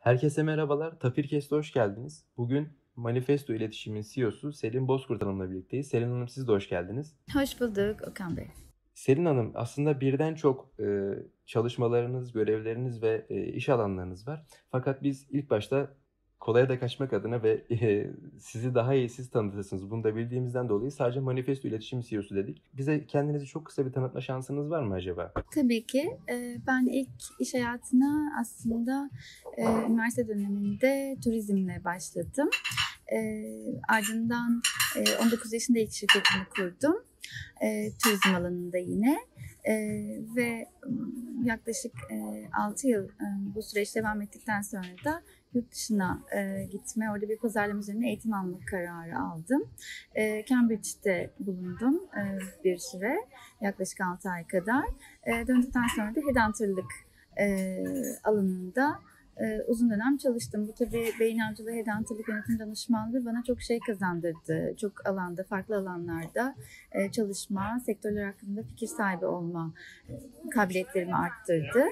Herkese merhabalar. Tapirkest'e hoş geldiniz. Bugün Manifesto İletişim'in CEO'su Selin Bozkurt Hanım'la birlikteyiz. Selin Hanım siz de hoş geldiniz. Hoş bulduk Okan Bey. Selin Hanım aslında birden çok e, çalışmalarınız, görevleriniz ve e, iş alanlarınız var. Fakat biz ilk başta kolaya da kaçmak adına ve e, sizi daha iyi siz tanıtırsınız. Bunu da bildiğimizden dolayı sadece Manifesto İletişim CEO'su dedik. Bize kendinizi çok kısa bir tanıtma şansınız var mı acaba? Tabii ki. Ee, Ben ilk iş hayatına aslında e, üniversite döneminde turizmle başladım. Ee, Ardından e, 19 yaşında ilk şirketimi kurdum. E, Turizm alanında yine. E, Ve yaklaşık 6 yıl e, bu süreç devam ettikten sonra da yurt dışına e, gitme, orada bir pazarlama üzerine eğitim alma kararı aldım. E, Cambridge'de bulundum e, bir süre, yaklaşık 6 ay kadar. E, döndükten sonra da headhunterlık e, alanında e, uzun dönem çalıştım. Bu tabii beyin avcılığı, headhunterlık, yönetim danışmanlığı bana çok şey kazandırdı. Çok alanda, farklı alanlarda e, çalışma, sektörler hakkında fikir sahibi olma kabiliyetlerimi arttırdı.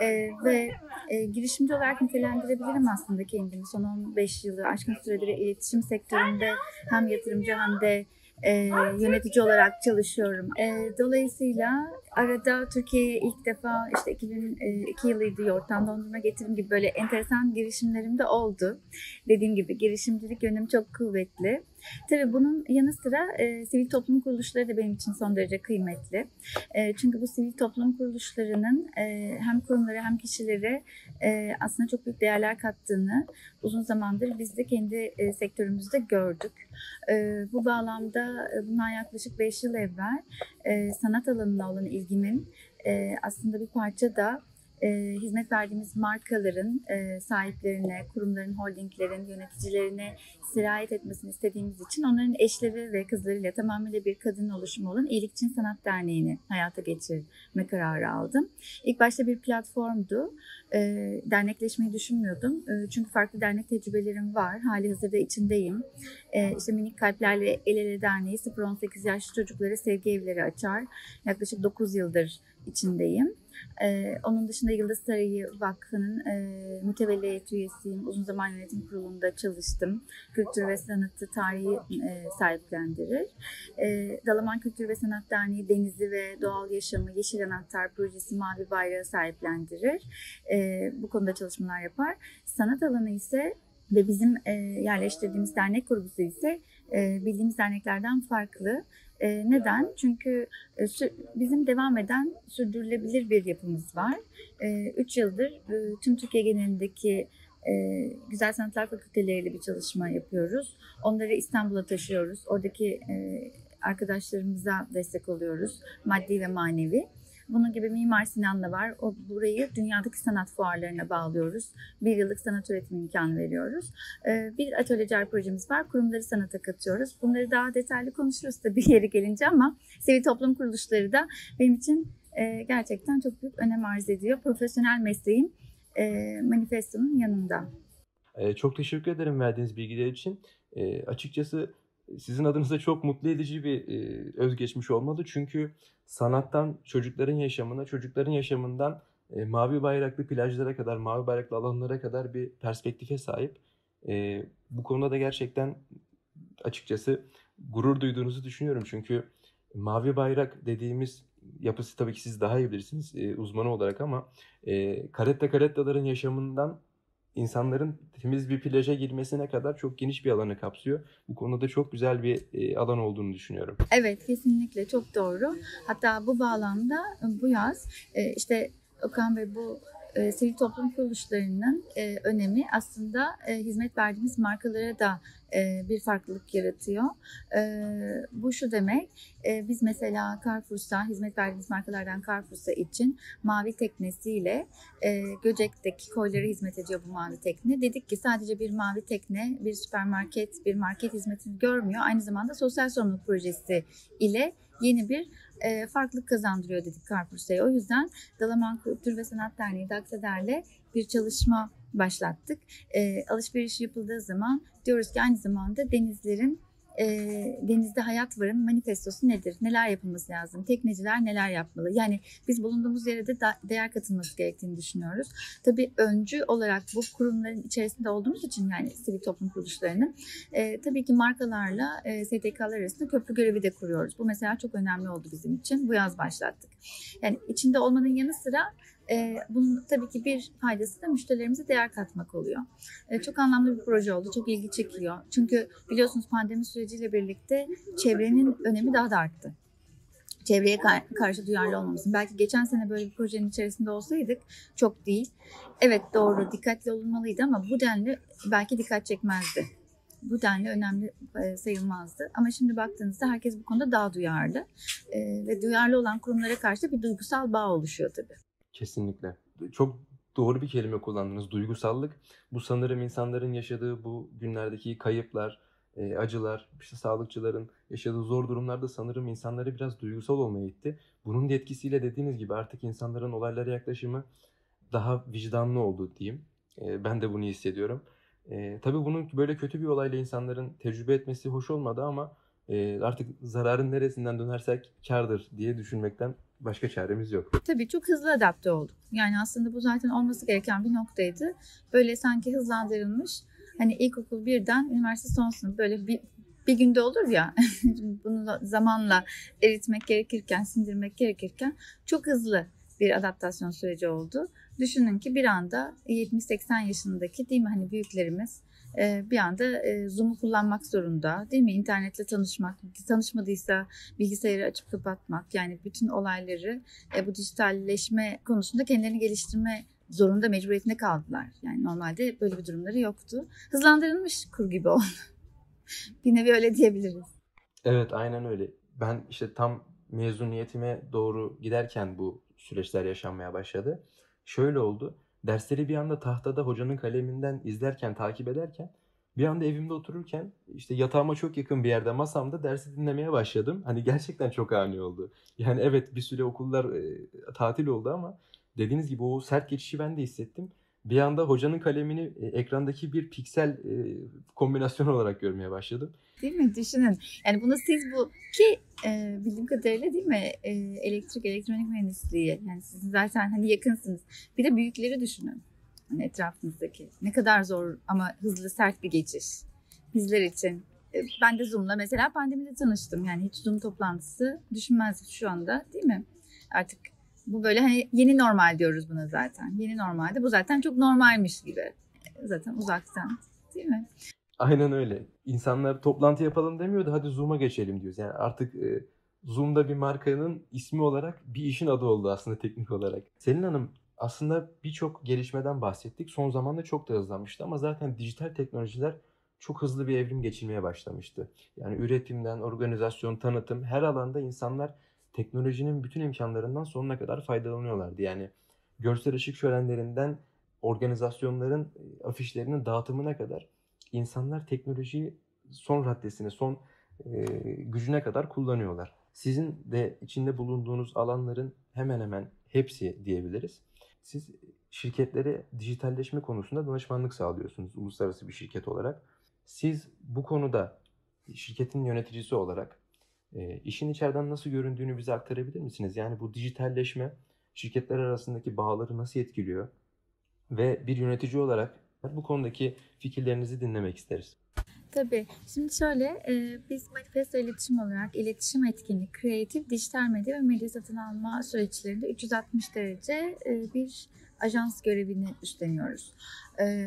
E, ve e, girişimci olarak nitelendirebilirim aslında kendimi. Son 15 yılı aşkın süredir iletişim sektöründe hem yatırımcı hem de e, yönetici olarak çalışıyorum. E, dolayısıyla arada Türkiye'ye ilk defa işte 2002 yılıydı yoğurttan dondurma getirim gibi böyle enteresan girişimlerim de oldu. Dediğim gibi girişimcilik yönüm çok kuvvetli. Tabii bunun yanı sıra e, sivil toplum kuruluşları da benim için son derece kıymetli. E, çünkü bu sivil toplum kuruluşlarının e, hem kurumlara hem kişilere e, aslında çok büyük değerler kattığını uzun zamandır biz de kendi e, sektörümüzde gördük. E, bu bağlamda e, bundan yaklaşık 5 yıl evvel e, sanat alanına olan ilgimin e, aslında bir parça da e, hizmet verdiğimiz markaların e, sahiplerine, kurumların, holdinglerin, yöneticilerine sirayet etmesini istediğimiz için onların eşleri ve kızlarıyla tamamıyla bir kadın oluşumu olan İyilik için Sanat Derneği'ni hayata geçirme kararı aldım. İlk başta bir platformdu. E, dernekleşmeyi düşünmüyordum. E, çünkü farklı dernek tecrübelerim var. Hali hazırda içindeyim. E, işte Minik Kalplerle El Ele Derneği 0-18 yaş çocuklara sevgi evleri açar. Yaklaşık 9 yıldır içindeyim. Ee, onun dışında Yıldız Sarayı Vakfı'nın e, mütevelliyet üyesiyim. Uzun zaman yönetim kurulunda çalıştım. Kültür ve sanatı tarihi e, sahiplendirir. E, Dalaman Kültür ve Sanat Derneği Denizi ve Doğal Yaşamı Yeşil Anahtar Projesi Mavi Bayrağı sahiplendirir. E, bu konuda çalışmalar yapar. Sanat alanı ise ve bizim e, yerleştirdiğimiz dernek grubu ise e, bildiğimiz derneklerden farklı. E, neden? Çünkü e, bizim devam eden sürdürülebilir bir yapımız var. 3 yıldır e, tüm Türkiye genelindeki e, Güzel Sanatlar Fakülteleriyle bir çalışma yapıyoruz. Onları İstanbul'a taşıyoruz. Oradaki e, arkadaşlarımıza destek oluyoruz. Maddi ve manevi. Bunun gibi Mimar Sinan'la var. O burayı dünyadaki sanat fuarlarına bağlıyoruz. Bir yıllık sanat üretim imkanı veriyoruz. Ee, bir atölyecer projemiz var. Kurumları sanata katıyoruz. Bunları daha detaylı konuşuruz tabii yeri gelince ama sivil toplum kuruluşları da benim için e, gerçekten çok büyük önem arz ediyor. Profesyonel mesleğim e, manifestonun yanında. Ee, çok teşekkür ederim verdiğiniz bilgiler için. Açıkçası sizin adınıza çok mutlu edici bir e, özgeçmiş olmalı. Çünkü sanattan çocukların yaşamına, çocukların yaşamından e, mavi bayraklı plajlara kadar, mavi bayraklı alanlara kadar bir perspektife sahip. E, bu konuda da gerçekten açıkçası gurur duyduğunuzu düşünüyorum. Çünkü mavi bayrak dediğimiz yapısı tabii ki siz daha iyi bilirsiniz e, uzmanı olarak ama e, karetta karettaların yaşamından insanların temiz bir plaja girmesine kadar çok geniş bir alanı kapsıyor. Bu konuda çok güzel bir e, alan olduğunu düşünüyorum. Evet kesinlikle çok doğru. Hatta bu bağlamda bu yaz e, işte Okan Bey bu e, sivil toplum kuruluşlarının e, önemi aslında e, hizmet verdiğimiz markalara da e, bir farklılık yaratıyor. E, bu şu demek, e, biz mesela Carrefour'sa, hizmet verdiğimiz markalardan Carrefour'sa için mavi teknesiyle e, Göcek'teki koylara hizmet ediyor bu mavi tekne. Dedik ki sadece bir mavi tekne, bir süpermarket, bir market hizmetini görmüyor. Aynı zamanda sosyal sorumluluk projesi ile yeni bir e, farklılık kazandırıyor dedik Carrefour'sa. O yüzden Dalaman Kültür ve Sanat Derneği Dakseder'le bir çalışma başlattık. E, alışveriş yapıldığı zaman diyoruz ki aynı zamanda denizlerin e, denizde hayat varın manifestosu nedir? Neler yapılması lazım? Tekneciler neler yapmalı? Yani biz bulunduğumuz yere de da- değer katılması gerektiğini düşünüyoruz. Tabii öncü olarak bu kurumların içerisinde olduğumuz için yani sivil toplum kuruluşlarının e, tabii ki markalarla e, STK'lar arasında köprü görevi de kuruyoruz. Bu mesela çok önemli oldu bizim için. Bu yaz başlattık. Yani içinde olmanın yanı sıra e, bunun tabii ki bir faydası da müşterilerimize değer katmak oluyor. E, çok anlamlı bir proje oldu. Çok ilgi çekiyor. Çünkü biliyorsunuz pandemi süreciyle birlikte çevrenin önemi daha da arttı. Çevreye kar- karşı duyarlı olmamızın. Belki geçen sene böyle bir projenin içerisinde olsaydık çok değil. Evet doğru dikkatli olunmalıydı ama bu denli belki dikkat çekmezdi. Bu denli önemli e, sayılmazdı. Ama şimdi baktığınızda herkes bu konuda daha duyarlı. E, ve duyarlı olan kurumlara karşı bir duygusal bağ oluşuyor tabii. Kesinlikle. Çok doğru bir kelime kullandınız. Duygusallık. Bu sanırım insanların yaşadığı bu günlerdeki kayıplar, e, acılar, işte sağlıkçıların yaşadığı zor durumlarda sanırım insanları biraz duygusal olmaya itti. Bunun da etkisiyle dediğiniz gibi artık insanların olaylara yaklaşımı daha vicdanlı oldu diyeyim. E, ben de bunu hissediyorum. E, tabii bunun böyle kötü bir olayla insanların tecrübe etmesi hoş olmadı ama e, artık zararın neresinden dönersek kârdır diye düşünmekten başka çaremiz yok. Tabii çok hızlı adapte olduk. Yani aslında bu zaten olması gereken bir noktaydı. Böyle sanki hızlandırılmış. Hani ilkokul birden üniversite son böyle bir, bir günde olur ya bunu zamanla eritmek gerekirken, sindirmek gerekirken çok hızlı bir adaptasyon süreci oldu. Düşünün ki bir anda 70-80 yaşındaki değil mi hani büyüklerimiz bir anda e, Zoom'u kullanmak zorunda değil mi? İnternetle tanışmak, tanışmadıysa bilgisayarı açıp kapatmak yani bütün olayları e, bu dijitalleşme konusunda kendilerini geliştirme zorunda mecburiyetinde kaldılar. Yani normalde böyle bir durumları yoktu. Hızlandırılmış kur gibi oldu. bir nevi öyle diyebiliriz. Evet aynen öyle. Ben işte tam mezuniyetime doğru giderken bu süreçler yaşanmaya başladı. Şöyle oldu. Dersleri bir anda tahtada hocanın kaleminden izlerken, takip ederken bir anda evimde otururken işte yatağıma çok yakın bir yerde masamda dersi dinlemeye başladım. Hani gerçekten çok ani oldu. Yani evet bir süre okullar e, tatil oldu ama dediğiniz gibi o sert geçişi ben de hissettim. Bir anda hocanın kalemini e, ekrandaki bir piksel e, kombinasyon olarak görmeye başladım. Değil mi? Düşünün. Yani bunu siz bu ki e, bildiğim kadarıyla değil mi e, elektrik elektronik mühendisliği yani sizin zaten hani yakınsınız. Bir de büyükleri düşünün. Hani etrafınızdaki. Ne kadar zor ama hızlı sert bir geçiş. Bizler için. E, ben de Zoom'la mesela pandemide tanıştım. Yani hiç Zoom toplantısı düşünmezdim şu anda değil mi? Artık bu böyle hani yeni normal diyoruz buna zaten. Yeni normalde bu zaten çok normalmiş gibi. Zaten uzaktan değil mi? Aynen öyle. İnsanlar toplantı yapalım demiyordu. Hadi Zoom'a geçelim diyoruz. Yani artık e, Zoom'da bir markanın ismi olarak bir işin adı oldu aslında teknik olarak. Selin Hanım aslında birçok gelişmeden bahsettik. Son zamanda çok da hızlanmıştı ama zaten dijital teknolojiler çok hızlı bir evrim geçirmeye başlamıştı. Yani üretimden, organizasyon, tanıtım her alanda insanlar teknolojinin bütün imkanlarından sonuna kadar faydalanıyorlardı. Yani görsel ışık şölenlerinden organizasyonların e, afişlerinin dağıtımına kadar insanlar teknolojiyi son raddesine, son e, gücüne kadar kullanıyorlar. Sizin de içinde bulunduğunuz alanların hemen hemen hepsi diyebiliriz. Siz şirketlere dijitalleşme konusunda danışmanlık sağlıyorsunuz uluslararası bir şirket olarak. Siz bu konuda şirketin yöneticisi olarak e, işin içeriden nasıl göründüğünü bize aktarabilir misiniz? Yani bu dijitalleşme şirketler arasındaki bağları nasıl etkiliyor? Ve bir yönetici olarak bu konudaki fikirlerinizi dinlemek isteriz. Tabii. Şimdi şöyle, e, biz Manifesto İletişim olarak iletişim etkinlik, kreatif, dijital medya ve medya satın alma süreçlerinde 360 derece e, bir ajans görevini üstleniyoruz. E,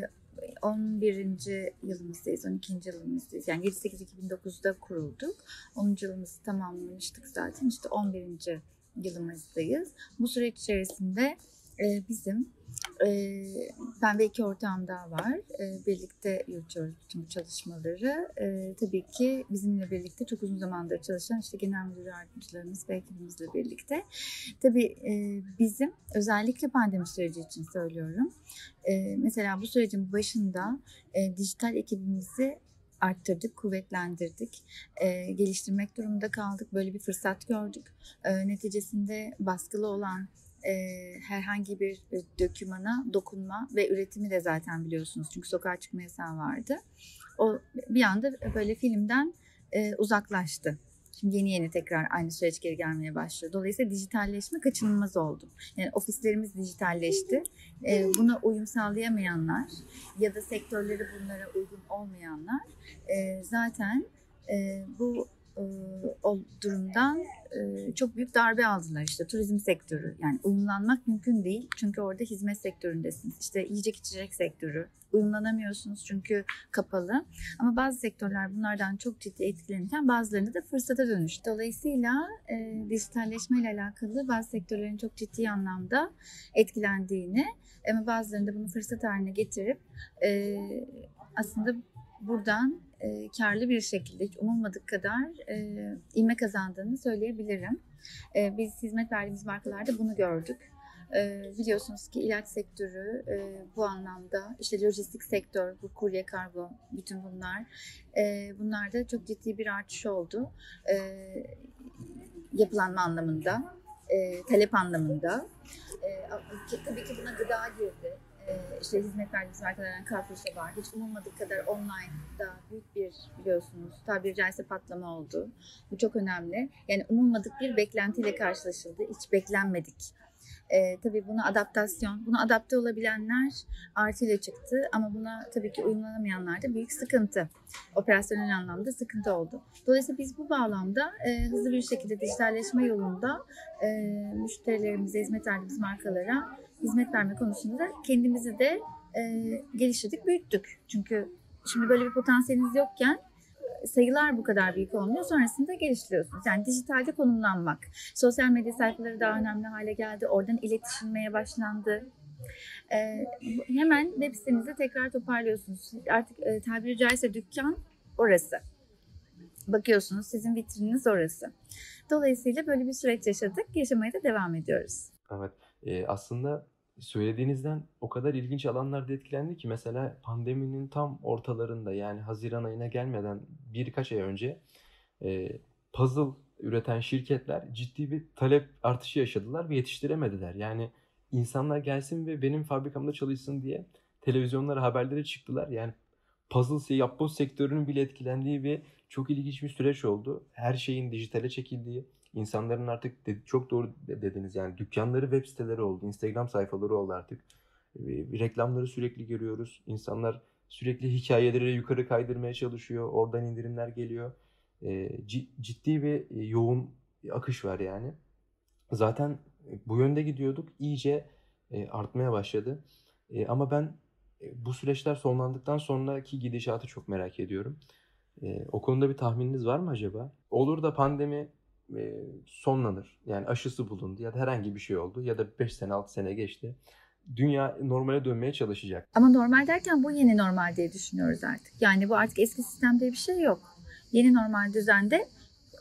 11. yılımızdayız, 12. yılımızdayız. Yani 7-8-2009'da kurulduk. 10. yılımızı tamamlamıştık zaten. İşte 11. yılımızdayız. Bu süreç içerisinde e, bizim e, ve iki ortağım daha var. E, birlikte yürütüyoruz bütün bu çalışmaları. E, tabii ki bizimle birlikte çok uzun zamandır çalışan işte genel müdür yardımcılarımız ve ekibimizle birlikte. Tabii e, bizim özellikle pandemi süreci için söylüyorum. E, mesela bu sürecin başında e, dijital ekibimizi arttırdık, kuvvetlendirdik, e, geliştirmek durumunda kaldık. Böyle bir fırsat gördük. E, neticesinde baskılı olan herhangi bir e, dökümana dokunma ve üretimi de zaten biliyorsunuz. Çünkü sokağa çıkma yasağı vardı. O bir anda böyle filmden e, uzaklaştı. Şimdi yeni yeni tekrar aynı süreç geri gelmeye başlıyor. Dolayısıyla dijitalleşme kaçınılmaz oldu. Yani ofislerimiz dijitalleşti. E, buna uyum sağlayamayanlar ya da sektörleri bunlara uygun olmayanlar e, zaten e, bu e, o durumdan e, çok büyük darbe aldılar işte turizm sektörü. Yani uyumlanmak mümkün değil çünkü orada hizmet sektöründesiniz. İşte yiyecek içecek sektörü uyumlanamıyorsunuz çünkü kapalı. Ama bazı sektörler bunlardan çok ciddi etkilenirken bazılarında da fırsata dönüştü. Dolayısıyla e, dijitalleşme ile alakalı bazı sektörlerin çok ciddi anlamda etkilendiğini ama bazılarında bunu fırsat haline getirip e, aslında buradan e, karlı bir şekilde hiç umulmadık kadar e, ivme kazandığını söyleyebilirim. E, biz hizmet verdiğimiz markalarda bunu gördük. E, biliyorsunuz ki ilaç sektörü e, bu anlamda işte lojistik sektör, bu kurye kargo, bütün bunlar e, bunlarda çok ciddi bir artış oldu. E, yapılanma anlamında, e, talep anlamında. E, tabii ki buna gıda girdi işte hizmet verdiğimiz markalardan Carrefour'da var. Hiç umulmadık kadar online'da büyük bir biliyorsunuz tabiri caizse patlama oldu. Bu çok önemli. Yani umulmadık bir beklentiyle karşılaşıldı. Hiç beklenmedik. E, tabii buna adaptasyon, buna adapte olabilenler artıyla çıktı ama buna tabii ki uyumlanamayanlar da büyük sıkıntı. Operasyonel anlamda sıkıntı oldu. Dolayısıyla biz bu bağlamda e, hızlı bir şekilde dijitalleşme yolunda e, müşterilerimize, hizmet verdiğimiz markalara hizmet verme konusunda da kendimizi de e, geliştirdik, büyüttük. Çünkü şimdi böyle bir potansiyeliniz yokken sayılar bu kadar büyük olmuyor. Sonrasında geliştiriyorsunuz. Yani dijitalde konumlanmak. Sosyal medya sayfaları daha önemli hale geldi. Oradan iletişilmeye başlandı. Ee, hemen web sitenizi tekrar toparlıyorsunuz. Artık e, tabiri caizse dükkan orası. Bakıyorsunuz sizin vitrininiz orası. Dolayısıyla böyle bir süreç yaşadık. Yaşamaya da devam ediyoruz. Evet. E, aslında söylediğinizden o kadar ilginç alanlarda etkilendi ki mesela pandeminin tam ortalarında yani Haziran ayına gelmeden birkaç ay önce e, puzzle üreten şirketler ciddi bir talep artışı yaşadılar ve yetiştiremediler. Yani insanlar gelsin ve benim fabrikamda çalışsın diye televizyonlara haberlere çıktılar. Yani puzzle yapboz sektörünün bile etkilendiği ve çok ilginç bir süreç oldu. Her şeyin dijitale çekildiği, insanların artık çok doğru dediniz yani dükkanları web siteleri oldu, Instagram sayfaları oldu artık. Reklamları sürekli görüyoruz. İnsanlar sürekli hikayeleri yukarı kaydırmaya çalışıyor. Oradan indirimler geliyor. Ciddi ve yoğun akış var yani. Zaten bu yönde gidiyorduk. İyice artmaya başladı. Ama ben bu süreçler sonlandıktan sonraki gidişatı çok merak ediyorum. O konuda bir tahmininiz var mı acaba? Olur da pandemi e, sonlanır. Yani aşısı bulundu ya da herhangi bir şey oldu ya da 5 sene 6 sene geçti. Dünya normale dönmeye çalışacak. Ama normal derken bu yeni normal diye düşünüyoruz artık. Yani bu artık eski sistemde bir şey yok. Yeni normal düzende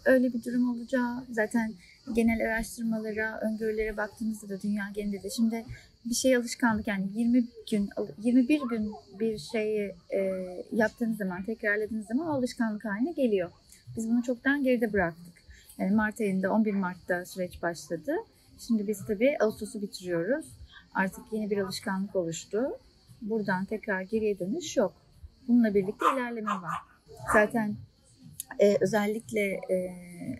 öyle bir durum olacağı zaten genel araştırmalara, öngörülere baktığımızda da dünya genelinde de şimdi bir şey alışkanlık yani 20 gün 21 gün bir şeyi e, yaptığınız zaman tekrarladığınız zaman alışkanlık haline geliyor. Biz bunu çoktan geride bıraktık. Yani Mart ayında 11 Mart'ta süreç başladı. Şimdi biz tabii Ağustos'u bitiriyoruz. Artık yeni bir alışkanlık oluştu. Buradan tekrar geriye dönüş yok. Bununla birlikte ilerleme var. Zaten e, özellikle e,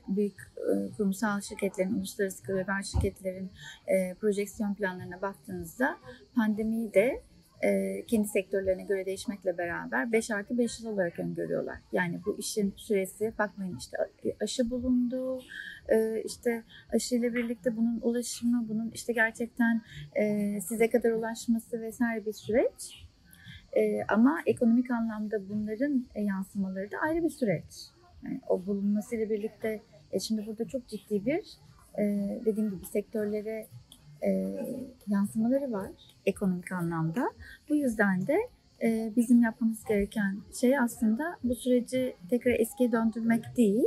büyük e, kurumsal şirketlerin, uluslararası global şirketlerin e, projeksiyon planlarına baktığınızda pandemiyi de e, kendi sektörlerine göre değişmekle beraber 5 artı 5 yıl olarak öngörüyorlar. Yani bu işin süresi bakmayın işte aşı bulundu, e, işte aşıyla birlikte bunun ulaşımı, bunun işte gerçekten e, size kadar ulaşması vesaire bir süreç. E, ama ekonomik anlamda bunların yansımaları da ayrı bir süreç. Yani o bulunmasıyla birlikte e, şimdi burada çok ciddi bir e, dediğim gibi sektörlere e, yansımaları var ekonomik anlamda. Bu yüzden de e, bizim yapmamız gereken şey aslında bu süreci tekrar eskiye döndürmek değil,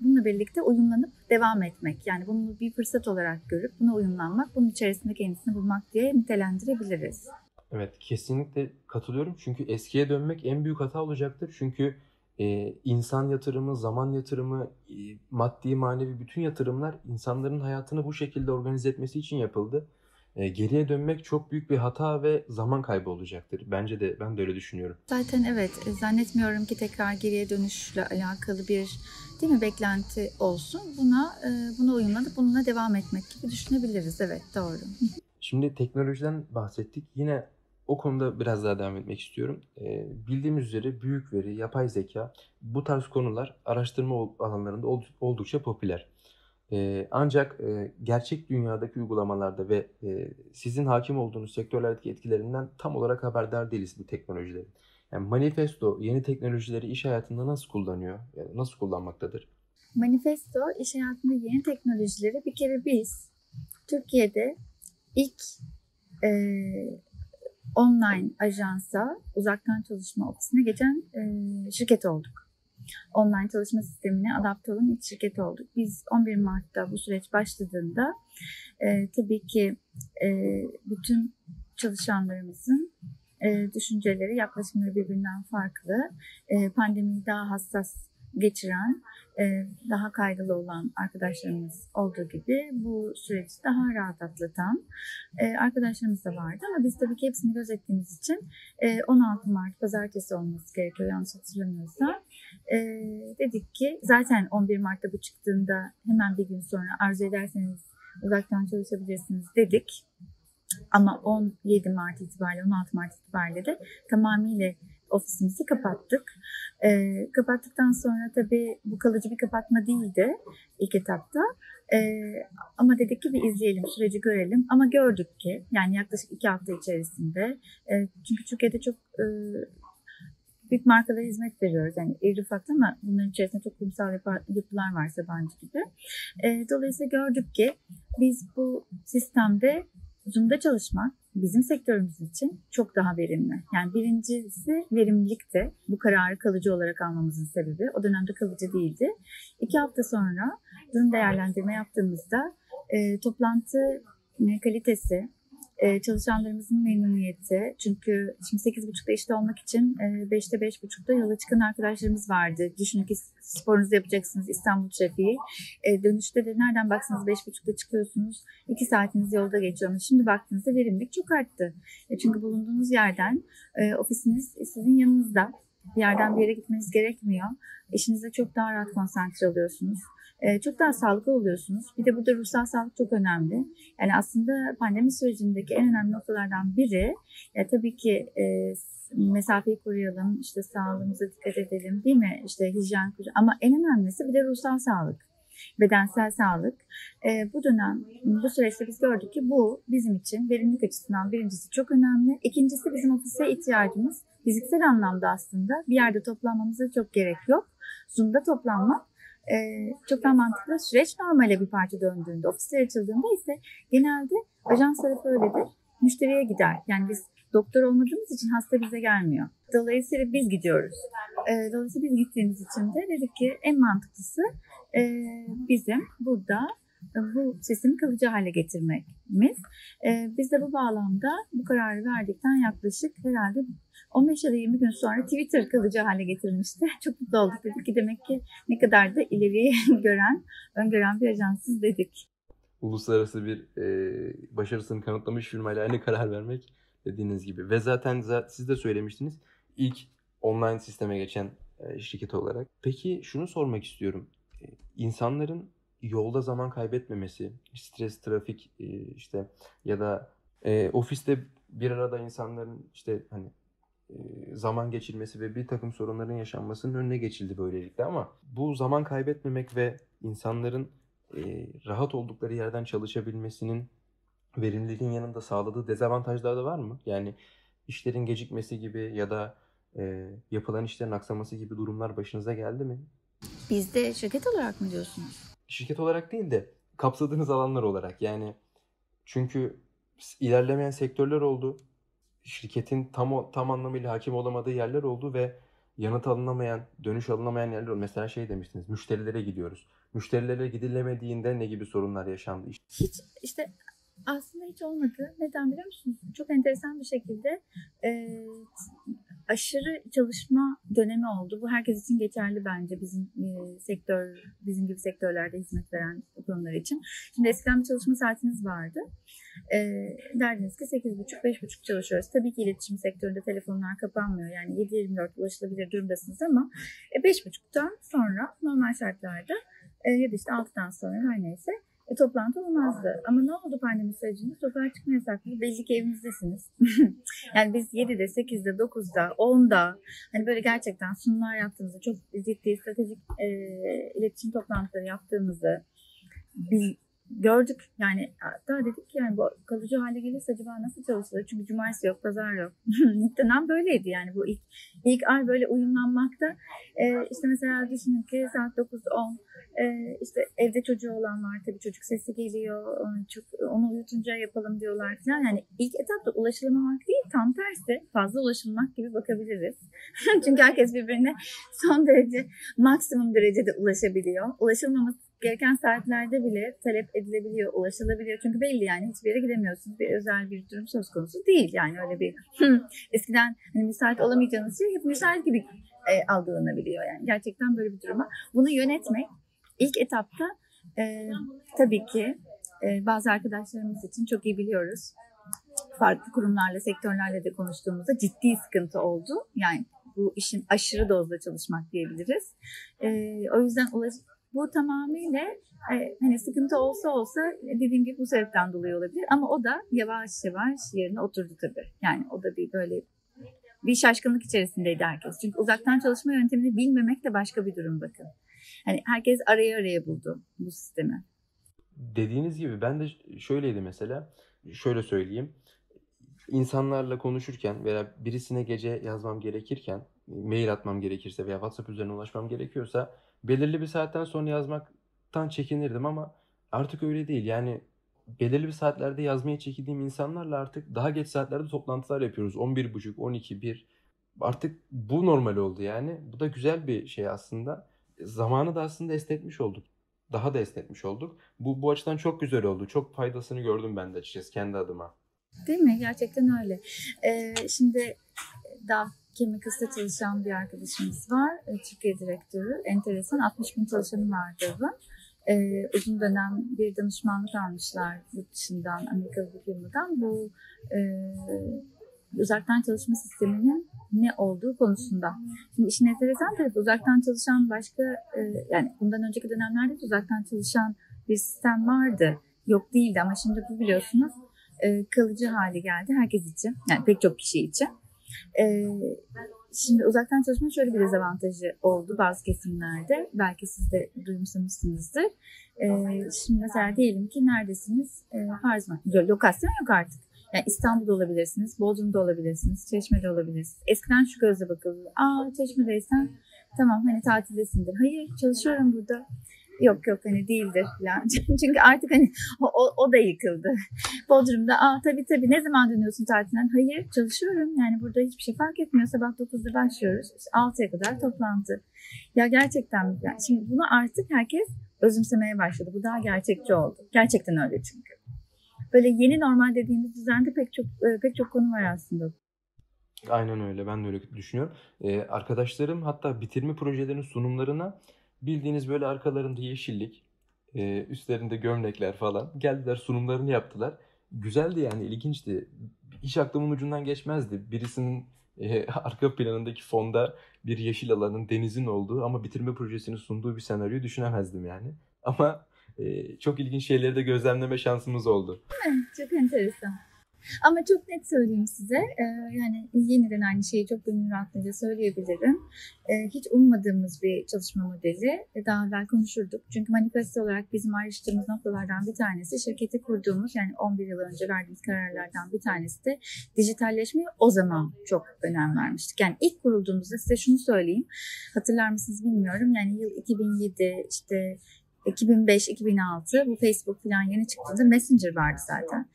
bununla birlikte uyumlanıp devam etmek. Yani bunu bir fırsat olarak görüp buna uyumlanmak, bunun içerisinde kendisini bulmak diye nitelendirebiliriz. Evet, kesinlikle katılıyorum. Çünkü eskiye dönmek en büyük hata olacaktır. Çünkü e, insan yatırımı, zaman yatırımı, e, maddi manevi bütün yatırımlar insanların hayatını bu şekilde organize etmesi için yapıldı. e, geriye dönmek çok büyük bir hata ve zaman kaybı olacaktır. Bence de ben de öyle düşünüyorum. Zaten evet e, zannetmiyorum ki tekrar geriye dönüşle alakalı bir değil mi beklenti olsun. Buna e, buna uyumlanıp bununla devam etmek gibi düşünebiliriz. Evet doğru. Şimdi teknolojiden bahsettik. Yine o konuda biraz daha devam etmek istiyorum. Ee, bildiğimiz üzere büyük veri, yapay zeka bu tarz konular araştırma alanlarında oldukça popüler. Ee, ancak e, gerçek dünyadaki uygulamalarda ve e, sizin hakim olduğunuz sektörlerdeki etkilerinden tam olarak haberdar değiliz bu teknolojilerin. Yani Manifesto yeni teknolojileri iş hayatında nasıl kullanıyor? Yani nasıl kullanmaktadır? Manifesto iş hayatında yeni teknolojileri bir kere biz Türkiye'de ilk e, online ajansa uzaktan çalışma ofisine geçen e, şirket olduk. Online çalışma sistemine adapte olan ilk şirket olduk. Biz 11 Mart'ta bu süreç başladığında e, tabii ki e, bütün çalışanlarımızın e, düşünceleri, yaklaşımları birbirinden farklı. E, pandemiyi daha hassas geçiren, daha kaygılı olan arkadaşlarımız olduğu gibi bu süreci daha rahat atlatan e, arkadaşlarımız da vardı. Ama biz tabii ki hepsini gözettiğimiz için 16 Mart pazartesi olması gerekiyor yanlış hatırlamıyorsam. Dedik ki zaten 11 Mart'ta bu çıktığında hemen bir gün sonra arzu ederseniz uzaktan çalışabilirsiniz dedik. Ama 17 Mart itibariyle 16 Mart itibariyle de tamamıyla ofisimizi kapattık. E, kapattıktan sonra tabii bu kalıcı bir kapatma değildi ilk etapta. E, ama dedik ki bir izleyelim, süreci görelim. Ama gördük ki yani yaklaşık iki hafta içerisinde e, çünkü Türkiye'de çok e, büyük markalara hizmet veriyoruz. Yani iri ufaklı ama bunların içerisinde çok kurumsal yapılar var Sabancı gibi. E, dolayısıyla gördük ki biz bu sistemde Zoom'da çalışmak bizim sektörümüz için çok daha verimli. Yani birincisi verimlilikti. Bu kararı kalıcı olarak almamızın sebebi. O dönemde kalıcı değildi. İki hafta sonra durum değerlendirme yaptığımızda e, toplantı kalitesi, e, çalışanlarımızın memnuniyeti. Çünkü şimdi 8.30'da işte olmak için e, 5'te 5.30'da yola çıkan arkadaşlarımız vardı. Düşünün ki sporunuzu yapacaksınız İstanbul trafiği. E, dönüşte de nereden baksanız 5.30'da çıkıyorsunuz. 2 saatiniz yolda geçiyor şimdi baktığınızda verimlilik çok arttı. E, çünkü bulunduğunuz yerden e, ofisiniz sizin yanınızda. Bir yerden bir yere gitmeniz gerekmiyor. İşinize çok daha rahat konsantre oluyorsunuz e, çok daha sağlıklı oluyorsunuz. Bir de burada ruhsal sağlık çok önemli. Yani aslında pandemi sürecindeki en önemli noktalardan biri ya tabii ki e, mesafeyi koruyalım, işte sağlığımıza dikkat edelim değil mi? İşte hijyen ama en önemlisi bir de ruhsal sağlık bedensel sağlık. E, bu dönem, bu süreçte biz gördük ki bu bizim için verimlilik açısından birincisi çok önemli. İkincisi bizim ofise ihtiyacımız fiziksel anlamda aslında bir yerde toplanmamıza çok gerek yok. Zoom'da toplanmak e, çok daha mantıklı. Süreç normale bir parça döndüğünde, ofisler açıldığında ise genelde ajans tarafı öyledir. Müşteriye gider. Yani biz doktor olmadığımız için hasta bize gelmiyor. Dolayısıyla biz gidiyoruz. E, dolayısıyla biz gittiğimiz için de dedik ki en mantıklısı e, bizim burada bu sistemi kalıcı hale getirmekimiz. E, biz de bu bağlamda bu kararı verdikten yaklaşık herhalde 15 ya da 20 gün sonra Twitter kalıcı hale getirmişti. Çok mutlu olduk dedik ki demek ki ne kadar da ileriye gören, öngören bir ajansız dedik. Uluslararası bir e, başarısını kanıtlamış firmayla aynı karar vermek dediğiniz gibi. Ve zaten siz de söylemiştiniz ilk online sisteme geçen e, şirket olarak. Peki şunu sormak istiyorum. E, insanların yolda zaman kaybetmemesi, stres, trafik e, işte ya da e, ofiste bir arada insanların işte hani e, zaman geçirmesi ve bir takım sorunların yaşanmasının önüne geçildi böylelikle ama bu zaman kaybetmemek ve insanların e, rahat oldukları yerden çalışabilmesinin verimliliğin yanında sağladığı dezavantajlar da var mı? Yani işlerin gecikmesi gibi ya da e, yapılan işlerin aksaması gibi durumlar başınıza geldi mi? Bizde şirket olarak mı diyorsunuz? Şirket olarak değil de kapsadığınız alanlar olarak. Yani çünkü ilerlemeyen sektörler oldu. Şirketin tam tam anlamıyla hakim olamadığı yerler oldu ve yanıt alınamayan, dönüş alınamayan yerler oldu. Mesela şey demiştiniz, müşterilere gidiyoruz. Müşterilere gidilemediğinde ne gibi sorunlar yaşandı? Hiç işte aslında hiç olmadı. Neden biliyor musunuz? Çok enteresan bir şekilde e, aşırı çalışma dönemi oldu. Bu herkes için geçerli bence bizim e, sektör, bizim gibi sektörlerde hizmet veren konular için. Şimdi eskiden bir çalışma saatiniz vardı. E, derdiniz ki 8.30-5.30 çalışıyoruz. Tabii ki iletişim sektöründe telefonlar kapanmıyor. Yani 7-24 ulaşılabilir durumdasınız ama e, 5.30'dan sonra normal şartlarda e, ya da işte 6'dan sonra her neyse e, toplantı olmazdı. Ama ne oldu pandemi sürecinde? Sokağa çıkma yasakları. Belli ki evinizdesiniz. yani biz 7'de, 8'de, 9'da, 10'da hani böyle gerçekten sunumlar yaptığımızı, çok ciddi stratejik e, iletişim toplantıları yaptığımızı bil, gördük. Yani hatta dedik ki yani bu kalıcı hale gelirse acaba nasıl çalışılır? Çünkü cumartesi yok, pazar yok. dönem böyleydi yani bu ilk, ilk ay böyle uyumlanmakta. Ee, işte mesela düşünün ki saat 9-10 ee, işte evde çocuğu olan var tabii çocuk sesi geliyor onu, çok, onu uyutunca yapalım diyorlar falan. Yani ilk etapta ulaşılamamak değil tam tersi fazla ulaşılmak gibi bakabiliriz. Çünkü herkes birbirine son derece maksimum derecede ulaşabiliyor. Ulaşılmaması gereken saatlerde bile talep edilebiliyor, ulaşılabiliyor. Çünkü belli yani hiçbir yere gidemiyorsunuz. Bir özel bir durum söz konusu değil. Yani öyle bir eskiden hani müsait olamayacağınız şey hep müsait gibi e, algılanabiliyor. Yani gerçekten böyle bir duruma. Bunu yönetmek ilk etapta e, tabii ki e, bazı arkadaşlarımız için çok iyi biliyoruz. Farklı kurumlarla, sektörlerle de konuştuğumuzda ciddi sıkıntı oldu. Yani bu işin aşırı dozda çalışmak diyebiliriz. E, o yüzden bu tamamıyla e, hani sıkıntı olsa olsa dediğim gibi bu sebepten dolayı olabilir. Ama o da yavaş yavaş yerine oturdu tabii. Yani o da bir böyle bir şaşkınlık içerisindeydi herkes. Çünkü uzaktan çalışma yöntemini bilmemek de başka bir durum bakın. Hani herkes araya araya buldu bu sistemi. Dediğiniz gibi ben de şöyleydi mesela. Şöyle söyleyeyim. İnsanlarla konuşurken veya birisine gece yazmam gerekirken, mail atmam gerekirse veya WhatsApp üzerinden ulaşmam gerekiyorsa belirli bir saatten sonra yazmaktan çekinirdim ama artık öyle değil. Yani belirli bir saatlerde yazmaya çekindiğim insanlarla artık daha geç saatlerde toplantılar yapıyoruz. 11.30, 12, 1. Artık bu normal oldu yani. Bu da güzel bir şey aslında zamanı da aslında esnetmiş olduk. Daha da esnetmiş olduk. Bu, bu açıdan çok güzel oldu. Çok faydasını gördüm ben de açıkçası kendi adıma. Değil mi? Gerçekten öyle. Ee, şimdi daha Chemicals'ta çalışan bir arkadaşımız var. Ee, Türkiye direktörü. Enteresan. 60 bin çalışanı vardı bu. Ee, uzun dönem bir danışmanlık almışlar yurt dışından, Amerikalı bir firmadan. Bu e, uzaktan çalışma sisteminin ne olduğu konusunda. Şimdi işin enteresan tarafı uzaktan çalışan başka e, yani bundan önceki dönemlerde de uzaktan çalışan bir sistem vardı. Yok değildi ama şimdi bu biliyorsunuz e, kalıcı hale geldi herkes için. Yani pek çok kişi için. E, şimdi uzaktan çalışma şöyle bir dezavantajı oldu bazı kesimlerde. Belki siz de duymuşsunuzdur. E, şimdi mesela diyelim ki neredesiniz? E, farz mı? Lokasyon yok artık yani İstanbul'da olabilirsiniz, Bodrum'da olabilirsiniz, Çeşme'de olabilirsiniz. Eskiden şu gözle bakıldı. Aa Çeşme'deysen tamam hani tatildesindir. Hayır çalışıyorum burada. Yok yok hani değildir falan. Çünkü artık hani o, o, o da yıkıldı. Bodrum'da aa tabii tabii ne zaman dönüyorsun tatilden? Hayır çalışıyorum yani burada hiçbir şey fark etmiyor. Sabah 9'da başlıyoruz. İşte 6'ya kadar toplantı. Ya gerçekten yani şimdi bunu artık herkes özümsemeye başladı. Bu daha gerçekçi oldu. Gerçekten öyle çünkü böyle yeni normal dediğimiz düzende pek çok e, pek çok konu var aslında. Aynen öyle. Ben de öyle düşünüyorum. Ee, arkadaşlarım hatta bitirme projelerinin sunumlarına bildiğiniz böyle arkalarında yeşillik, e, üstlerinde gömlekler falan geldiler sunumlarını yaptılar. Güzeldi yani ilginçti. Hiç aklımın ucundan geçmezdi. Birisinin e, arka planındaki fonda bir yeşil alanın denizin olduğu ama bitirme projesini sunduğu bir senaryoyu düşünemezdim yani. Ama e, çok ilginç şeyleri de gözlemleme şansımız oldu. Çok enteresan. Ama çok net söyleyeyim size, e, yani yeniden aynı şeyi çok gönül rahatlığıyla söyleyebilirim. E, hiç ummadığımız bir çalışma modeli, e, daha evvel konuşurduk. Çünkü manifesto olarak bizim ayrıştığımız noktalardan bir tanesi, şirketi kurduğumuz, yani 11 yıl önce verdiğimiz kararlardan bir tanesi de dijitalleşmeye o zaman çok önem vermiştik. Yani ilk kurulduğumuzda size şunu söyleyeyim, hatırlar mısınız bilmiyorum, yani yıl 2007, işte 2005-2006 bu Facebook falan yeni çıktığında Messenger vardı zaten.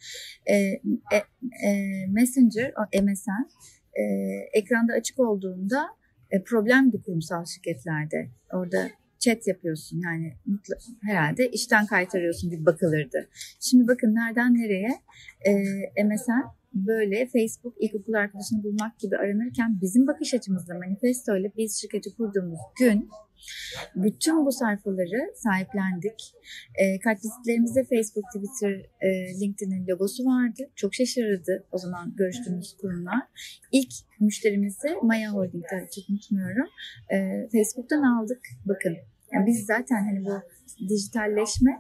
E, e, e, Messenger, o MSN e, ekranda açık olduğunda e, problemdi kurumsal şirketlerde. Orada chat yapıyorsun yani mutlu, herhalde işten kaytarıyorsun gibi bakılırdı. Şimdi bakın nereden nereye e, MSN böyle Facebook ilkokul arkadaşını bulmak gibi aranırken bizim bakış açımızda manifesto ile biz şirketi kurduğumuz gün bütün bu sayfaları sahiplendik. E, kartvizitlerimizde Facebook, Twitter, e, LinkedIn'in logosu vardı. Çok şaşırdı o zaman görüştüğümüz kurumlar. İlk müşterimizi Maya Holding'de çok unutmuyorum. E, Facebook'tan aldık. Bakın yani biz zaten hani bu dijitalleşme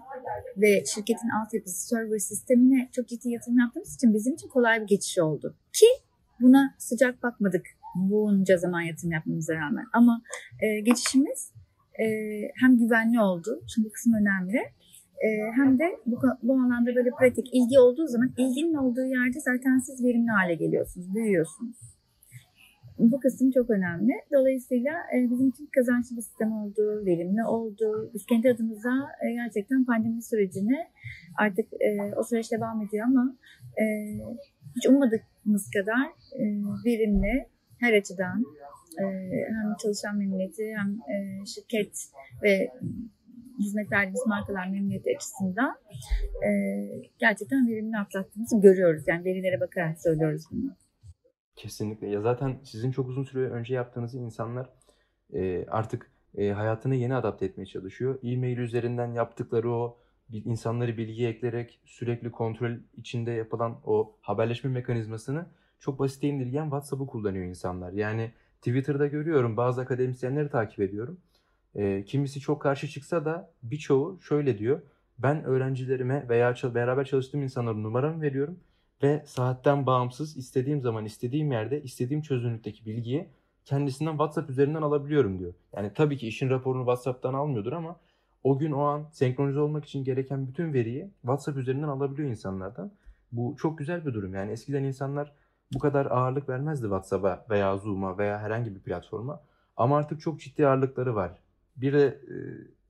ve şirketin altyapısı, server sistemine çok ciddi yatırım yaptığımız için bizim için kolay bir geçiş oldu. Ki buna sıcak bakmadık bunca zaman yatırım yapmamıza rağmen. Ama e, geçişimiz e, hem güvenli oldu, çünkü bu kısım önemli, e, hem de bu, bu alanda böyle pratik ilgi olduğu zaman ilginin olduğu yerde zaten siz verimli hale geliyorsunuz, büyüyorsunuz. Bu kısım çok önemli. Dolayısıyla e, bizim için kazançlı bir sistem oldu, verimli oldu. Biz kendi adımıza e, gerçekten pandemi sürecini artık e, o süreç devam ediyor ama e, hiç ummadığımız kadar e, verimli her açıdan hem çalışan memnuniyeti hem e, şirket ve hizmet verdiğimiz markalar memnuniyeti açısından e, gerçekten verimli atlattığımızı görüyoruz. Yani verilere bakarak söylüyoruz bunu. Kesinlikle. Ya zaten sizin çok uzun süre önce yaptığınızı insanlar e, artık e, hayatına yeni adapte etmeye çalışıyor. E-mail üzerinden yaptıkları o insanları bilgi ekleyerek sürekli kontrol içinde yapılan o haberleşme mekanizmasını çok basite indirgeyen WhatsApp'ı kullanıyor insanlar. Yani Twitter'da görüyorum bazı akademisyenleri takip ediyorum. E, kimisi çok karşı çıksa da birçoğu şöyle diyor. Ben öğrencilerime veya beraber çalıştığım insanlara numaramı veriyorum ve saatten bağımsız istediğim zaman istediğim yerde istediğim çözünürlükteki bilgiyi kendisinden WhatsApp üzerinden alabiliyorum diyor. Yani tabii ki işin raporunu WhatsApp'tan almıyordur ama o gün o an senkronize olmak için gereken bütün veriyi WhatsApp üzerinden alabiliyor insanlardan. Bu çok güzel bir durum. Yani eskiden insanlar bu kadar ağırlık vermezdi WhatsApp'a veya Zoom'a veya herhangi bir platforma. Ama artık çok ciddi ağırlıkları var. Bir de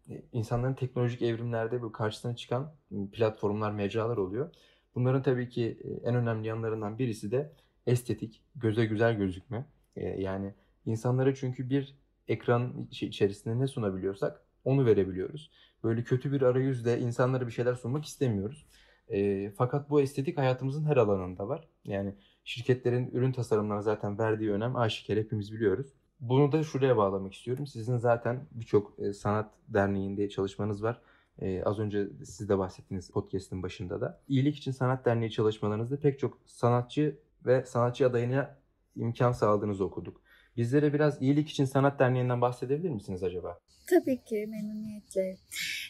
e, insanların teknolojik evrimlerde bu karşısına çıkan platformlar, mecralar oluyor. Bunların tabii ki e, en önemli yanlarından birisi de estetik, göze güzel gözükme. E, Yani insanlara çünkü bir ekran içerisinde ne sunabiliyorsak onu verebiliyoruz. Böyle kötü bir arayüzle insanlara bir şeyler sunmak istemiyoruz. E, fakat bu estetik hayatımızın her alanında var. Yani şirketlerin ürün tasarımlarına zaten verdiği önem aşikar hepimiz biliyoruz. Bunu da şuraya bağlamak istiyorum. Sizin zaten birçok e, sanat derneğinde çalışmanız var. Ee, az önce siz de bahsettiğiniz podcast'in başında da. İyilik için Sanat Derneği çalışmalarınızda pek çok sanatçı ve sanatçı adayına imkan sağladığınızı okuduk. Bizlere biraz İyilik için Sanat Derneği'nden bahsedebilir misiniz acaba? Tabii ki memnuniyetle.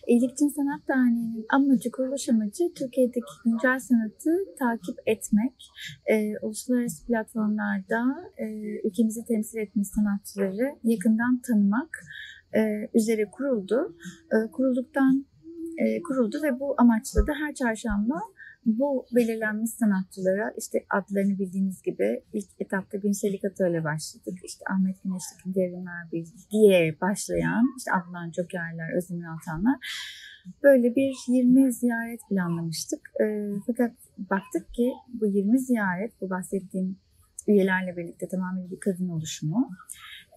İyilikçin Sanat Derneği'nin amacı, kuruluş amacı Türkiye'deki güncel sanatı takip etmek. Ee, uluslararası platformlarda e, ülkemizi temsil etmiş sanatçıları yakından tanımak e, üzere kuruldu. E, kurulduktan e, kuruldu ve bu amaçla da her çarşamba bu belirlenmiş sanatçılara işte adlarını bildiğiniz gibi ilk etapta Günselik Atölye başladık. İşte Ahmet Güneş'teki Devrimler Biz diye başlayan işte Adnan Jokerler, Özdemir Altanlar böyle bir 20 ziyaret planlamıştık. E, fakat baktık ki bu 20 ziyaret bu bahsettiğim üyelerle birlikte tamamen bir kadın oluşumu.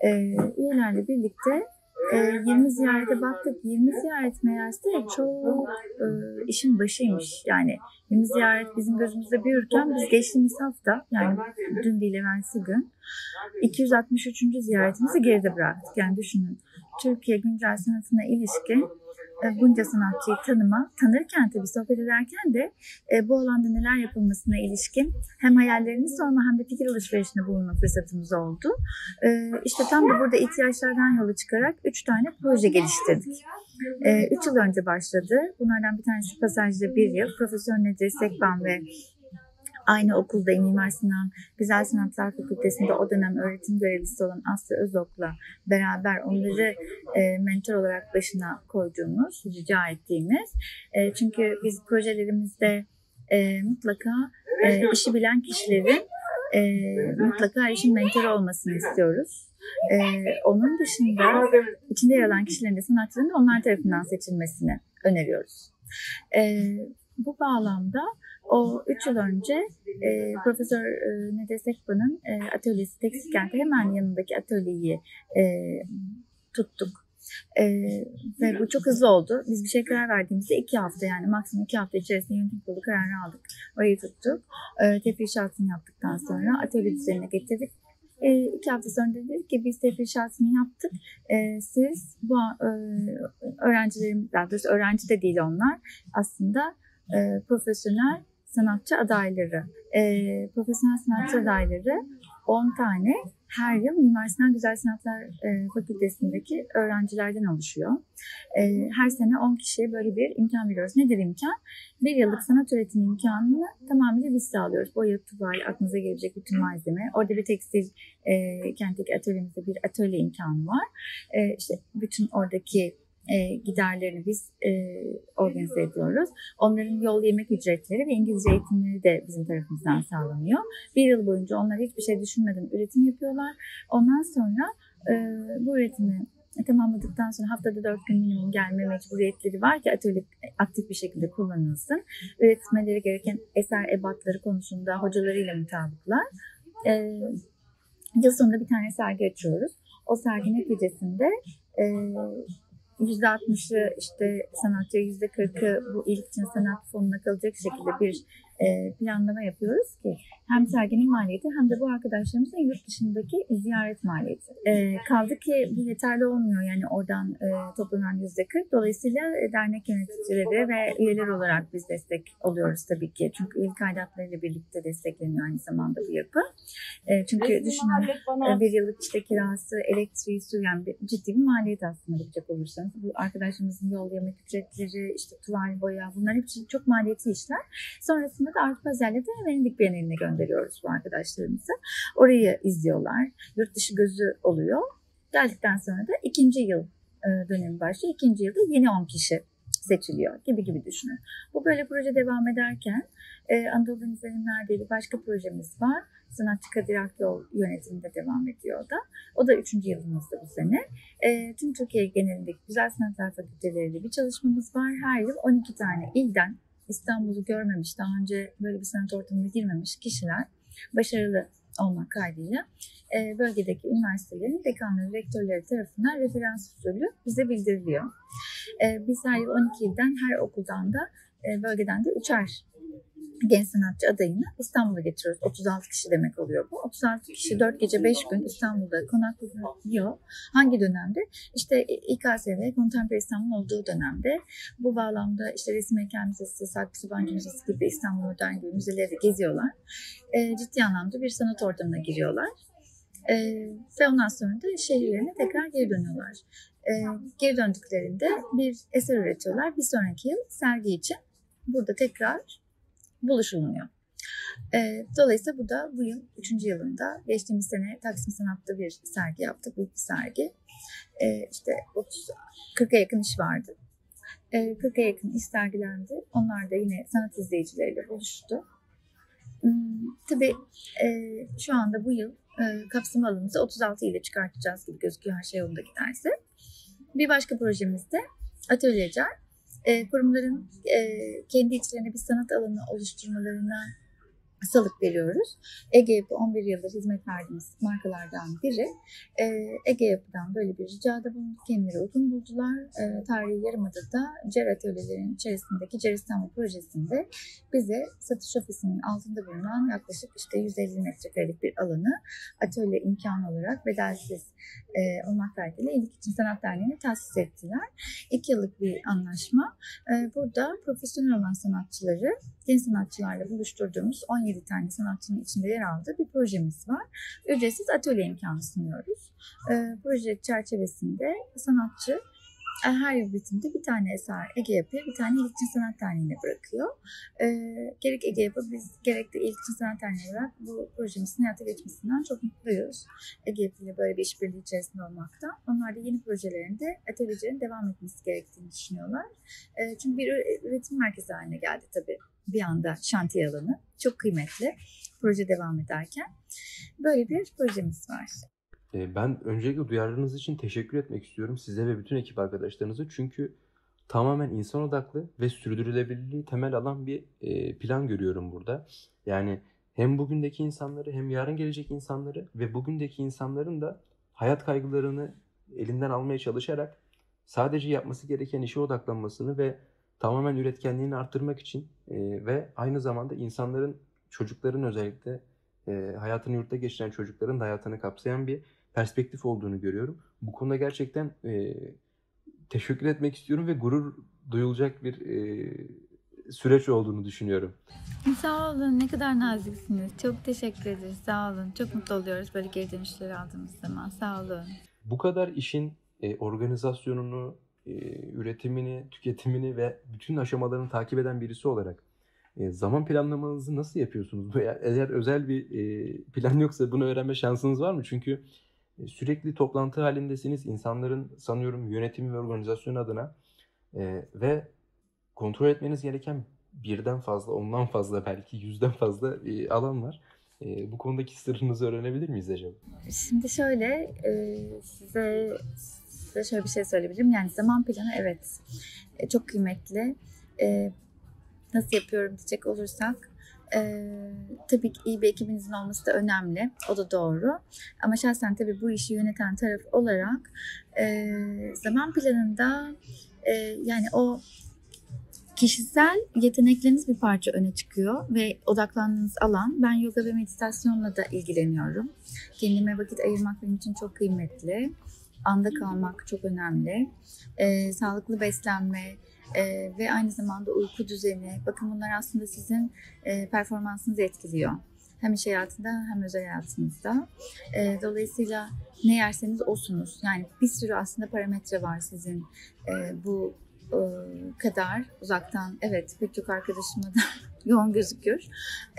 E, üyelerle birlikte e, 20 ziyarete baktık. 20 ziyaret meğerse çok e, işin başıymış. Yani 20 ziyaret bizim gözümüzde büyürken biz geçtiğimiz hafta yani dün değil evvelsi gün 263. ziyaretimizi geride bıraktık. Yani düşünün Türkiye güncel sanatına ilişkin bunca sanatçıyı tanıma, tanırken tabii sohbet ederken de e, bu alanda neler yapılmasına ilişkin hem hayallerini sorma hem de fikir alışverişinde bulunma fırsatımız oldu. E, işte tam da burada ihtiyaçlardan yola çıkarak üç tane proje geliştirdik. E, üç yıl önce başladı. Bunlardan bir tanesi Pasaj'da bir yıl. Profesör Nedret Sekban ve aynı okulda Mimar Sinan Güzel Sanatlar Fakültesi'nde o dönem öğretim görevlisi olan Aslı Özok'la beraber onları e, mentor olarak başına koyduğumuz, rica ettiğimiz. E, çünkü biz projelerimizde e, mutlaka e, işi bilen kişilerin e, mutlaka işin mentoru olmasını istiyoruz. E, onun dışında içinde yer alan kişilerin de sanatçıların onlar tarafından seçilmesini öneriyoruz. E, bu bağlamda o 3 yıl önce e, Profesör e, Nede Sekban'ın e, atölyesi Tekstil Kent'te hemen yanındaki atölyeyi e, tuttuk E, ve bu çok hızlı oldu. Biz bir şey karar verdiğimizde iki hafta yani maksimum iki hafta içerisinde yönetim kurulu kararı aldık. Orayı tuttuk. E, tefrişatını yaptıktan sonra atölye düzenine getirdik. E, iki hafta sonra dedik ki biz tefrişatını yaptık. E, siz bu e, öğrencilerimiz, daha doğrusu öğrenci de değil onlar aslında e, profesyonel sanatçı adayları. E, profesyonel sanatçı adayları 10 tane her yıl Mimar Sinan Güzel Sanatlar e, Fakültesindeki öğrencilerden oluşuyor. E, her sene 10 kişiye böyle bir imkan veriyoruz. Nedir imkan? Bir yıllık sanat üretimi imkanını tamamıyla biz sağlıyoruz. Boya, tuval, aklınıza gelecek bütün malzeme. Orada bir tekstil e, kentteki atölyemizde bir atölye imkanı var. E, işte bütün oradaki e, giderlerini biz e, organize ediyoruz. Onların yol yemek ücretleri ve İngilizce eğitimleri de bizim tarafımızdan sağlanıyor. Bir yıl boyunca onlar hiçbir şey düşünmeden üretim yapıyorlar. Ondan sonra e, bu üretimi tamamladıktan sonra haftada dört gün minimum gelme mecburiyetleri var ki atölye aktif bir şekilde kullanılsın. Üretmeleri gereken eser ebatları konusunda hocalarıyla mutabıklar. E, yıl sonunda bir tane sergi açıyoruz. O sergi neticesinde e, %60'ı işte sanatçıya %40'ı bu ilk için sanat fonuna kalacak şekilde bir planlama yapıyoruz ki hem serginin maliyeti hem de bu arkadaşlarımızın yurt dışındaki ziyaret maliyeti. E, kaldı ki bu yeterli olmuyor yani oradan e, toplanan yüzde 40. Dolayısıyla e, dernek yöneticileri ve üyeler olarak biz destek oluyoruz tabii ki. Çünkü ilk aidatlarıyla birlikte destekleniyor aynı zamanda bu yapı. E, çünkü düşünün e, bir yıllık işte kirası, elektriği, su yani bir, ciddi bir maliyet aslında bakacak olursanız. Bu arkadaşımızın yol yemek ücretleri, işte tuval boya bunlar hepsi çok maliyetli işler. Sonrasında da Avrupa Özel'le de Venedik Bienali'ne gönderiyoruz bu arkadaşlarımızı. Orayı izliyorlar. Yurt dışı gözü oluyor. Geldikten sonra da ikinci yıl e, dönemi başlıyor. İkinci yılda yeni 10 kişi seçiliyor gibi gibi düşünün. Bu böyle proje devam ederken e, Anadolu İzlenimler diye bir başka projemiz var. Sanatçı Kadir Akyol yönetiminde devam ediyor da. O da üçüncü yılımızda bu sene. E, tüm Türkiye genelindeki güzel sanatlar fakülteleriyle bir çalışmamız var. Her yıl 12 tane ilden İstanbul'u görmemiş, daha önce böyle bir sanat ortamına girmemiş kişiler başarılı olmak kaydıyla e, bölgedeki üniversitelerin dekanları, rektörleri tarafından referans usulü bize bildiriliyor. E, biz her yıl 12 ilden her okuldan da e, bölgeden de üçer genç sanatçı adayını İstanbul'a getiriyoruz. 36 kişi demek oluyor bu. 36 kişi 4 gece 5 gün İstanbul'da konaklanıyor. Hangi dönemde? İşte İKSV, Contemporary İstanbul olduğu dönemde bu bağlamda işte Resim Heykel Müzesi, Saklı Sabancı Müzesi gibi İstanbul Modern gibi müzeleri geziyorlar. E, ciddi anlamda bir sanat ortamına giriyorlar. E, ve ondan sonra da şehirlerine tekrar geri dönüyorlar. E, geri döndüklerinde bir eser üretiyorlar. Bir sonraki yıl sergi için burada tekrar buluşulunuyor. E, dolayısıyla bu da bu yıl 3. yılında geçtiğimiz sene Taksim Sanat'ta bir sergi yaptık. Büyük bir sergi. E, işte 30 40'a yakın iş vardı. E, 40'a yakın iş sergilendi. Onlar da yine sanat izleyicileriyle buluştu. Hmm, tabii e, şu anda bu yıl e, kapsam alanımızı 36 ile çıkartacağız gibi gözüküyor her şey yolunda giderse. Bir başka projemiz de Atölyecer e, kurumların e, kendi içlerine bir sanat alanı oluşturmalarına salık veriyoruz. Ege Yapı 11 yıldır hizmet verdiğimiz markalardan biri. E, Ege Yapı'dan böyle bir ricada bulunduk. Kendileri uygun buldular. E, tarihi Yarımada'da CER atölyelerin içerisindeki CER İstanbul projesinde bize satış ofisinin altında bulunan yaklaşık işte 150 metrekarelik bir alanı atölye imkanı olarak bedelsiz e, olmak kaydıyla İyilik için Sanat Derneği'ne tahsis ettiler. İki yıllık bir anlaşma. E, burada profesyonel olan sanatçıları genç sanatçılarla buluşturduğumuz 17 tane sanatçının içinde yer aldığı bir projemiz var. Ücretsiz atölye imkanı sunuyoruz. E, proje çerçevesinde sanatçı e, her yıl bitimde bir tane eser Ege yapıyor, bir tane İlkçin Sanat Derneği'ne bırakıyor. E, gerek Ege yapı, biz gerek de İlkçin Sanat Derneği olarak bu projemizin hayata geçmesinden çok mutluyuz. Ege ile böyle bir işbirliği içerisinde olmakta. Onlar da yeni projelerinde atölyelerin devam etmesi gerektiğini düşünüyorlar. E, çünkü bir üretim merkezi haline geldi tabii bir anda şantiye alanı. Çok kıymetli proje devam ederken. Böyle bir projemiz var. Ben öncelikle duyarlılığınız için teşekkür etmek istiyorum size ve bütün ekip arkadaşlarınıza. Çünkü tamamen insan odaklı ve sürdürülebilirliği temel alan bir plan görüyorum burada. Yani hem bugündeki insanları hem yarın gelecek insanları ve bugündeki insanların da hayat kaygılarını elinden almaya çalışarak sadece yapması gereken işe odaklanmasını ve tamamen üretkenliğini arttırmak için e, ve aynı zamanda insanların, çocukların özellikle e, hayatını yurtta geçiren çocukların da hayatını kapsayan bir perspektif olduğunu görüyorum. Bu konuda gerçekten e, teşekkür etmek istiyorum ve gurur duyulacak bir e, süreç olduğunu düşünüyorum. Sağ olun. Ne kadar naziksiniz. Çok teşekkür ederiz. Sağ olun. Çok mutlu oluyoruz böyle geri dönüşleri aldığımız zaman. Sağ olun. Bu kadar işin e, organizasyonunu, üretimini, tüketimini ve bütün aşamalarını takip eden birisi olarak e, zaman planlamanızı nasıl yapıyorsunuz? Eğer, özel bir e, plan yoksa bunu öğrenme şansınız var mı? Çünkü e, sürekli toplantı halindesiniz. İnsanların sanıyorum yönetimi ve organizasyon adına e, ve kontrol etmeniz gereken birden fazla, ondan fazla belki yüzden fazla e, alan var. E, bu konudaki sırrınızı öğrenebilir miyiz acaba? Şimdi şöyle e, size size şöyle bir şey söyleyebilirim. Yani zaman planı evet e, çok kıymetli. E, nasıl yapıyorum diyecek olursak e, tabii ki iyi bir ekibinizin olması da önemli. O da doğru. Ama şahsen tabii bu işi yöneten taraf olarak zaman planında yani o kişisel yetenekleriniz bir parça öne çıkıyor ve odaklandığınız alan. Ben yoga ve meditasyonla da ilgileniyorum. Kendime vakit ayırmak benim için çok kıymetli. Anda kalmak çok önemli. E, sağlıklı beslenme, e, ve aynı zamanda uyku düzeni. Bakın bunlar aslında sizin e, performansınızı etkiliyor. Hem iş hayatında hem özel hayatınızda. E, dolayısıyla ne yerseniz osunuz. Yani bir sürü aslında parametre var sizin e, bu e, kadar uzaktan. Evet pek çok arkadaşıma da yoğun gözüküyor.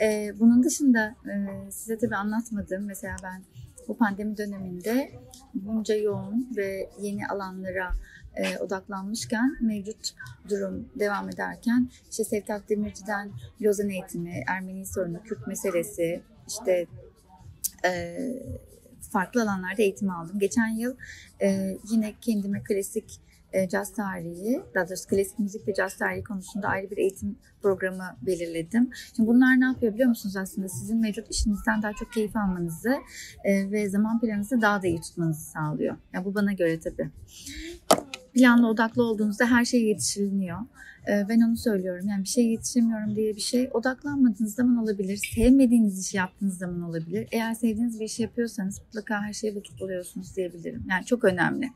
E, bunun dışında e, size tabii anlatmadığım mesela ben bu pandemi döneminde bunca yoğun ve yeni alanlara e, odaklanmışken mevcut durum devam ederken işte Sevtap Demirci'den Lozan eğitimi, Ermeni sorunu, Kürt meselesi, işte e, farklı alanlarda eğitim aldım. Geçen yıl e, yine kendime klasik e, caz tarihi, daha doğrusu klasik müzik ve caz tarihi konusunda ayrı bir eğitim programı belirledim. Şimdi bunlar ne yapıyor biliyor musunuz aslında? Sizin mevcut işinizden daha çok keyif almanızı e, ve zaman planınızı daha da iyi tutmanızı sağlıyor. Yani bu bana göre tabii planlı odaklı olduğunuzda her şey yetişiliniyor. Ee, ben onu söylüyorum. Yani bir şey yetişemiyorum diye bir şey odaklanmadığınız zaman olabilir. Sevmediğiniz işi yaptığınız zaman olabilir. Eğer sevdiğiniz bir işi yapıyorsanız mutlaka her şeye vakit buluyorsunuz diyebilirim. Yani çok önemli.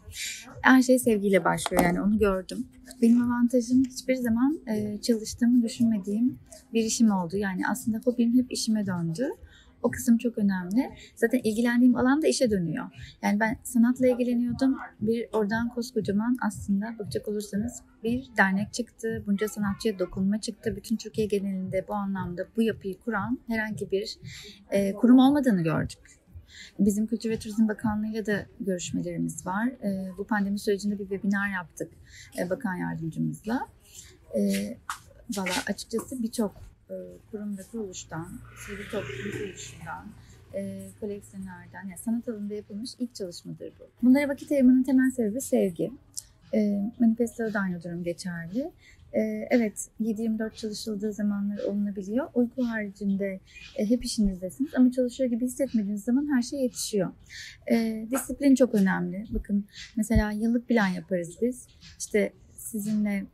Her şey sevgiyle başlıyor yani onu gördüm. Benim avantajım hiçbir zaman e, çalıştığımı düşünmediğim bir işim oldu. Yani aslında hobim hep işime döndü. O kısım çok önemli. Zaten ilgilendiğim alan da işe dönüyor. Yani ben sanatla ilgileniyordum. Bir oradan koskocaman aslında bakacak olursanız bir dernek çıktı. Bunca sanatçıya dokunma çıktı. Bütün Türkiye genelinde bu anlamda bu yapıyı kuran herhangi bir e, kurum olmadığını gördük. Bizim Kültür ve Turizm Bakanlığı'yla da görüşmelerimiz var. E, bu pandemi sürecinde bir webinar yaptık e, bakan yardımcımızla. E, Valla açıkçası birçok kurum ve kuruluştan, sivil toplum kuruluşundan, e, koleksiyonerden, yani sanat alanında yapılmış ilk çalışmadır bu. Bunlara vakit ayırmanın temel sebebi sevgi. E, manifestoda da aynı durum geçerli. E, evet 7-24 çalışıldığı zamanlar olunabiliyor. Uyku haricinde e, hep işinizdesiniz ama çalışıyor gibi hissetmediğiniz zaman her şey yetişiyor. E, disiplin çok önemli. Bakın mesela yıllık plan yaparız biz. İşte sizinle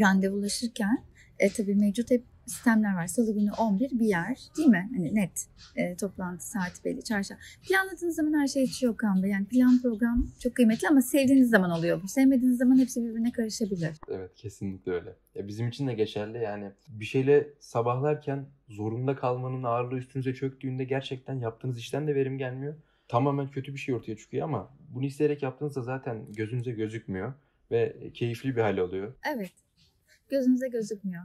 randevulaşırken e, tabii mevcut hep sistemler var. Salı günü 11 bir yer değil mi? Hani net e, toplantı saati belli çarşamba. Planladığınız zaman her şey yetişiyor Okan Bey. Yani plan program çok kıymetli ama sevdiğiniz zaman oluyor bu. Sevmediğiniz zaman hepsi birbirine karışabilir. Evet kesinlikle öyle. Ya bizim için de geçerli yani bir şeyle sabahlarken zorunda kalmanın ağırlığı üstünüze çöktüğünde gerçekten yaptığınız işten de verim gelmiyor. Tamamen kötü bir şey ortaya çıkıyor ama bunu isteyerek yaptığınızda zaten gözünüze gözükmüyor ve keyifli bir hal oluyor. Evet. Gözünüze gözükmüyor.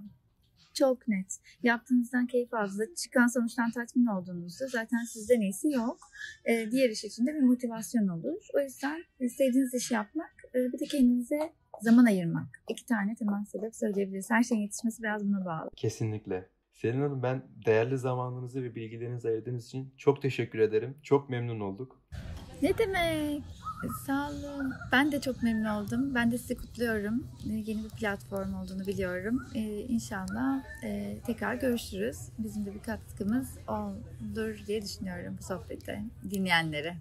Çok net. Yaptığınızdan keyif aldığınızda, çıkan sonuçtan tatmin olduğunuzda zaten sizden iyisi yok. Ee, diğer iş için de bir motivasyon olur. O yüzden sevdiğiniz işi yapmak, e, bir de kendinize zaman ayırmak. İki tane temel sebep söyleyebiliriz. Her şeyin yetişmesi biraz buna bağlı. Kesinlikle. Selin Hanım ben değerli zamanınızı ve bilgilerinizi ayırdığınız için çok teşekkür ederim. Çok memnun olduk. Ne demek? Sağ olun. Ben de çok memnun oldum. Ben de sizi kutluyorum. Ee, yeni bir platform olduğunu biliyorum. Ee, inşallah e, tekrar görüşürüz. Bizim de bir katkımız olur diye düşünüyorum bu sohbete dinleyenlere.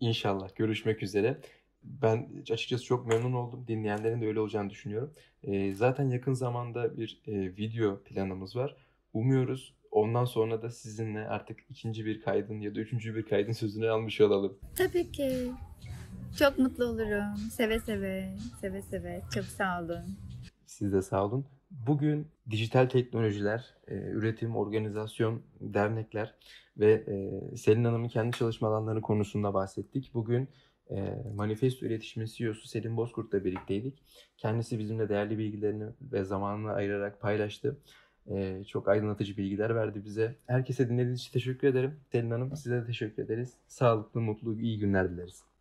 İnşallah görüşmek üzere. Ben açıkçası çok memnun oldum. Dinleyenlerin de öyle olacağını düşünüyorum. Ee, zaten yakın zamanda bir e, video planımız var. Umuyoruz ondan sonra da sizinle artık ikinci bir kaydın ya da üçüncü bir kaydın sözünü almış olalım. Tabii ki. Çok mutlu olurum. Seve seve. Seve seve. Çok sağ olun. Siz de sağ olun. Bugün dijital teknolojiler, e, üretim, organizasyon, dernekler ve e, Selin Hanım'ın kendi çalışma alanları konusunda bahsettik. Bugün e, Manifesto İletişimi CEO'su Selin Bozkurt'la birlikteydik. Kendisi bizimle değerli bilgilerini ve zamanını ayırarak paylaştı. E, çok aydınlatıcı bilgiler verdi bize. Herkese dinlediğiniz için teşekkür ederim. Selin Hanım size de teşekkür ederiz. Sağlıklı, mutlu, iyi günler dileriz.